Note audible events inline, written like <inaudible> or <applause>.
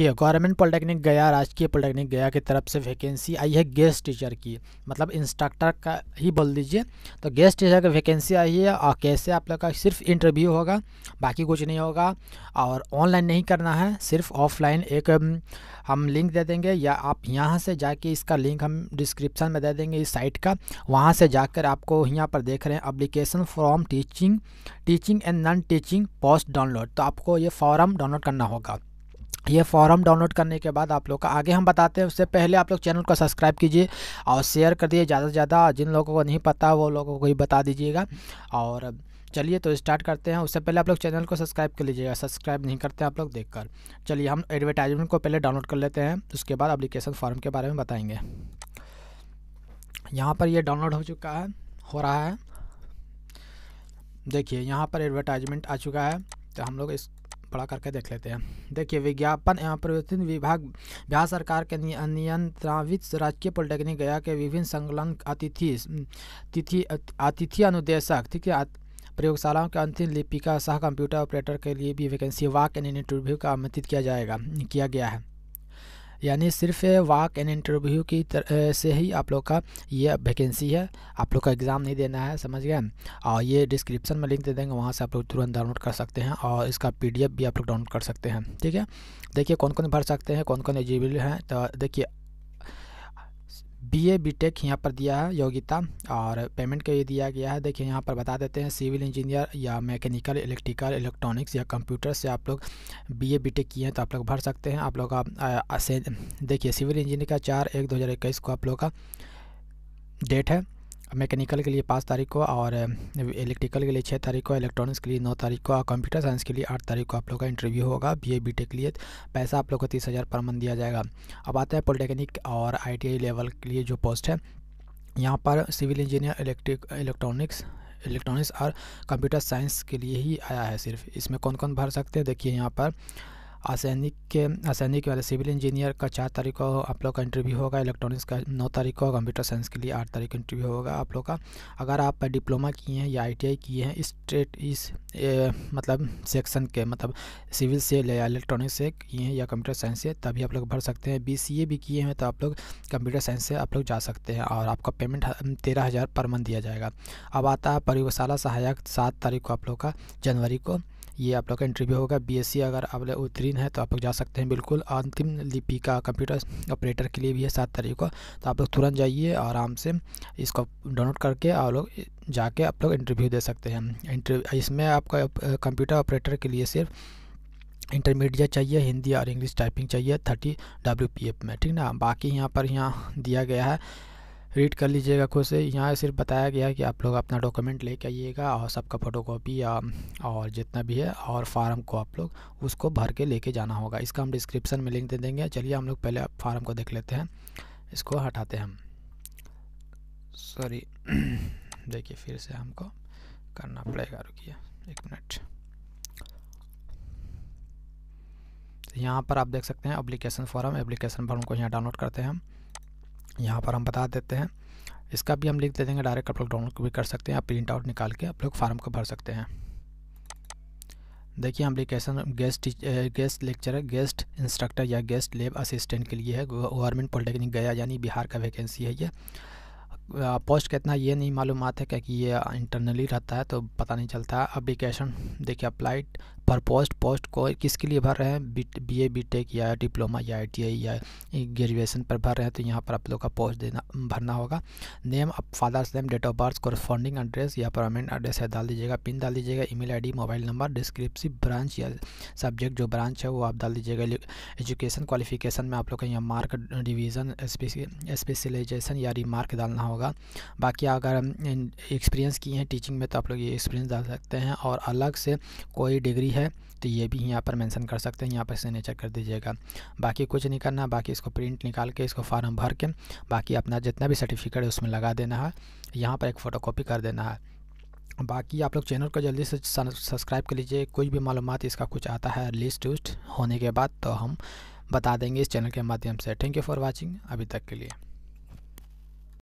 ये government polytechnic गया, राजकीय पॉलिटेक्निक गया की तरफ़ से वैकेंसी आई है गेस्ट टीचर की। मतलब इंस्ट्रक्टर का ही बोल दीजिए। तो गेस्ट टीचर की वैकेंसी आई है और कैसे आप लोग का सिर्फ़ इंटरव्यू होगा, बाकी कुछ नहीं होगा। और ऑनलाइन नहीं करना है, सिर्फ़ ऑफलाइन एक हम लिंक दे देंगे या आप यहाँ से जाके इसका लिंक हम डिस्क्रिप्शन में दे देंगे इस साइट का। वहाँ से जाकर आपको यहाँ पर देख रहे हैं application form teaching teaching and non teaching post download तो आपको ये फॉर्म डाउनलोड करना होगा। ये फॉर्म डाउनलोड करने के बाद आप लोग का आगे हम बताते हैं। उससे पहले आप लोग चैनल को सब्सक्राइब कीजिए और शेयर कर दिए ज़्यादा से ज़्यादा जिन लोगों को नहीं पता, वो लोगों को ही बता दीजिएगा। और चलिए तो स्टार्ट करते हैं। उससे पहले आप लोग चैनल को सब्सक्राइब कर लीजिएगा। सब्सक्राइब नहीं करते आप लोग देखकर। चलिए हम एडवर्टाइजमेंट को पहले डाउनलोड कर लेते हैं। उसके बाद अप्लीकेशन फॉर्म के बारे में बताएँगे। यहाँ पर ये डाउनलोड हो चुका है, हो रहा है। देखिए, यहाँ पर एडवर्टाइजमेंट आ चुका है। तो हम लोग इस बड़ा करके देख लेते हैं। देखिए, विज्ञापन एवं परिवर्तन विभाग, बिहार सरकार के नियंत्रित राजकीय पॉलिटेक्निक गया के विभिन्न संकलन अतिथि तिथि अतिथि अनुदेशक, ठीक है प्रयोगशालाओं के अंतिम लिपिका सह कंप्यूटर ऑपरेटर के लिए भी वैकेंसी वाक एंड इंटरव्यू का आमंत्रित किया जाएगा, किया गया है। यानी सिर्फ़ वाक एंड इंटरव्यू की से ही आप लोग का ये वैकेंसी है। आप लोग का एग्ज़ाम नहीं देना है, समझ गए? और ये डिस्क्रिप्शन में लिंक दे देंगे, वहाँ से आप लोग तुरंत डाउनलोड कर सकते हैं और इसका पीडीएफ भी आप लोग डाउनलोड कर सकते हैं, ठीक है? देखिए कौन कौन भर सकते हैं कौन कौन एलिजिबल हैं तो देखिए बी ए बी टेक यहाँ पर दिया है योग्यता और पेमेंट के लिए दिया गया है। देखिए यहाँ पर बता देते हैं सिविल इंजीनियर या मैकेनिकल इलेक्ट्रिकल इलेक्ट्रॉनिक्स या कंप्यूटर से आप लोग बी ए बी टेक किए हैं तो आप लोग भर सकते हैं। आप लोग का देखिए सिविल इंजीनियर का चार एक दो हज़ार इक्कीस को आप लोग का डेट है। मैकेनिकल के लिए पाँच तारीख को और इलेक्ट्रिकल के लिए छः तारीख को, इलेक्ट्रॉनिक्स के लिए नौ तारीख को और कंप्यूटर साइंस के लिए आठ तारीख को आप लोग का इंटरव्यू होगा बी ए के लिए। पैसा आप लोग को तीस हज़ार पर मंथ दिया जाएगा। अब आता है पॉलिटेक्निक और आईटीआई लेवल के लिए जो पोस्ट है। यहाँ पर civil engineer, electric, electronics electronics और कंप्यूटर साइंस के लिए ही आया है सिर्फ़। इसमें कौन कौन भर सकते हैं? देखिए यहाँ पर असैनिक के आसैनिक वाले सिविल इंजीनियर का चार तारीख को आप लोग का इंटरव्यू होगा इलेक्ट्रॉनिक्स का नौ तारीख को कंप्यूटर साइंस के लिए आठ तारीख को इंटरव्यू होगा आप लोग का। अगर आप डिप्लोमा किए हैं या आईटीआई किए हैं स्टेट इस ए, मतलब सेक्शन के मतलब सिविल से या इलेक्ट्रॉनिक्स से किए हैं या कंप्यूटर साइंस से तभी आप लोग भर सकते हैं। BCA भी किए हैं तो आप लोग कंप्यूटर साइंस से आप लोग जा सकते हैं और आपका पेमेंट तेरह हज़ार पर मंथ दिया जाएगा। अब आता है परिवशाला सहायक सात तारीख को आप लोग का जनवरी को। ये आप लोग का इंटरव्यू होगा। बीएससी अगर आप लोग उत्तीर्ण है तो आप लोग जा सकते हैं बिल्कुल अंतिम लिपि का कंप्यूटर ऑपरेटर के लिए भी है सात तारीख को। तो आप लोग तुरंत जाइए आराम से इसको डाउनलोड करके आप लोग जाके आप लोग इंटरव्यू दे सकते हैं। इंटरव्यू इसमें आपका कंप्यूटर ऑपरेटर के लिए सिर्फ़ इंटरमीडिएट चाहिए, हिंदी और इंग्लिश टाइपिंग चाहिए थर्टी डब्ल्यू में। ठीक ना? बाकी यहाँ पर यहाँ दिया गया है। रीड कर लीजिएगा खुद से। यहाँ सिर्फ़ बताया गया है कि आप लोग अपना डॉक्यूमेंट लेके आइएगा और सबका फ़ोटो कॉपी और जितना भी है और फार्म को आप लोग उसको भर के लेके जाना होगा। इसका हम डिस्क्रिप्शन में लिंक दे देंगे। चलिए हम लोग पहले फार्म को देख लेते हैं। इसको हटाते हैं हम। सॉरी, <clears throat> देखिए फिर से हमको करना पड़ेगा। रुकिए एक मिनट। यहाँ पर आप देख सकते हैं एप्लीकेशन फॉर्म एप्लीकेशन फॉर्म को यहाँ डाउनलोड करते हैं हम। यहाँ पर हम बता देते हैं। इसका भी हम लिख दे देंगे डायरेक्ट आप लोग डाउनलोड भी कर सकते हैं, आप प्रिंट आउट निकाल के आप लोग फार्म को भर सकते हैं। देखिए application guest guest lecturer guest instructor या गेस्ट लेब असिस्टेंट के लिए है। गवर्नमेंट पॉलिटेक्निक गया यानी बिहार का वैकेंसी है ये। पोस्ट कितना ये नहीं मालूम है क्योंकि ये इंटरनली रहता है तो पता नहीं चलता। है एप्लीकेशन देखिए अप्लाइड पर पोस्ट पोस्ट को किसके लिए भर रहे हैं? बी ए बी टेक या डिप्लोमा या आई टी आई या ग्रेजुएशन पर भर रहे हैं तो यहाँ पर आप लोग का पोस्ट देना, भरना होगा। Name father's name date of birth corresponding address या परमानेंट एड्रेस है, डाल दीजिएगा पिन डाल दीजिएगा email ID mobile number descriptive branch या सब्जेक्ट जो ब्रांच है, वो आप डाल दीजिएगा। एजुकेशन क्वालिफिकेशन में आप लोग का यहाँ मार्क डिवीज़न स्पेशलाइजेशन या रिमार्क डालना होगा। बाकी अगर एक्सपीरियंस किए हैं टीचिंग में तो आप लोग ये एक्सपीरियंस डाल सकते हैं और अलग से कोई डिग्री है है तो ये भी यहाँ पर मेंशन कर सकते हैं। यहाँ पर सिग्नेचर कर दीजिएगा। बाकी कुछ नहीं करना, बाकी इसको प्रिंट निकाल के, इसको फॉर्म भर के, बाकी अपना जितना भी सर्टिफिकेट है उसमें लगा देना है। यहाँ पर एक फ़ोटो कर देना है। बाकी आप लोग चैनल को जल्दी से सब्सक्राइब कर लीजिए। कोई भी मालूम इसका कुछ आता है लिस्ट उस्ट होने के बाद तो हम बता देंगे इस चैनल के माध्यम से। थैंक यू फॉर वॉचिंग अभी तक के लिए।